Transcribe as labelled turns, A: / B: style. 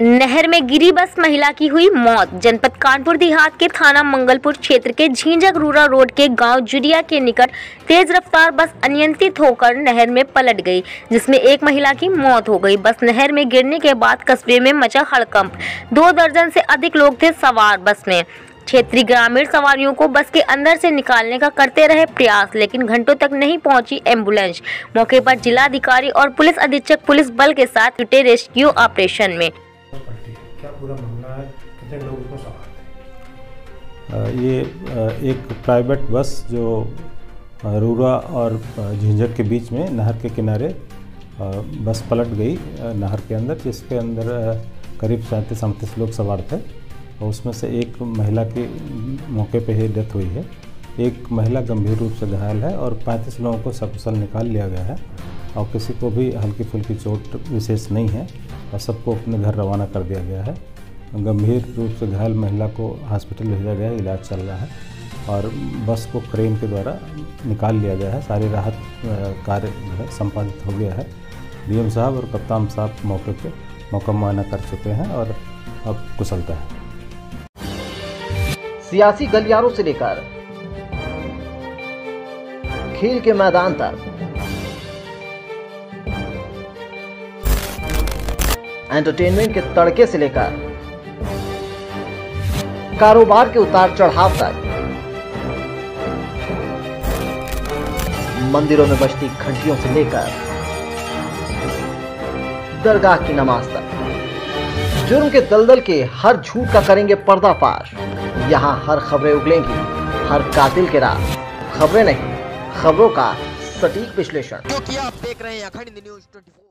A: नहर में गिरी बस महिला की हुई मौत। जनपद कानपुर देहात के थाना मंगलपुर क्षेत्र के झींझक रूरा रोड के गाँव जुडिया के निकट तेज रफ्तार बस अनियंत्रित होकर नहर में पलट गई, जिसमें एक महिला की मौत हो गई। बस नहर में गिरने के बाद कस्बे में मचा हड़कंप। दो दर्जन से अधिक लोग थे सवार बस में। क्षेत्रीय ग्रामीण सवारियों को बस के अंदर से निकालने का करते रहे प्रयास, लेकिन घंटों तक नहीं पहुँची एंबुलेंस। मौके पर जिलाधिकारी और पुलिस अधीक्षक पुलिस बल के साथ जुटे रेस्क्यू ऑपरेशन में।
B: पूरा मामला है कितने लोग उसमें सवार
C: ये एक प्राइवेट बस जो रूरा और अ, के बीच में नहर के किनारे बस पलट गई नहर के अंदर जिसके अंदर करीब सैंतीस अड़तीस लोग सवार थे। और उसमें से एक महिला की मौके पे ही डेथ हुई है। एक महिला गंभीर रूप से घायल है और पैंतीस लोगों को सकुशल निकाल लिया गया है। और किसी को भी हल्की फुल्की चोट विशेष नहीं है। और सबको अपने घर रवाना कर दिया गया है। गंभीर रूप से घायल महिला को हॉस्पिटल भेजा गया है इलाज चल रहा है और बस को क्रेन के द्वारा निकाल लिया गया है। सारी राहत कार्य जो है संपादित हो गया है। डीएम साहब और कप्तान साहब मौके पे मौका मुआयना कर चुके हैं और अब कुशलता है।
D: सियासी गलियारों से लेकर खेल के मैदान तक एंटरटेनमेंट के तड़के से लेकर कारोबार के उतार चढ़ाव तक। मंदिरों में बजती घंटियों से लेकर दरगाह की नमाज़ तक। जुर्म के दलदल के हर झूठ का करेंगे पर्दाफाश। यहाँ हर खबरें उगलेंगी, हर कातिल के राज खबरें नहीं, खबरों का सटीक विश्लेषण।
E: जो आप देख रहे हैं अखंड न्यूज़ 24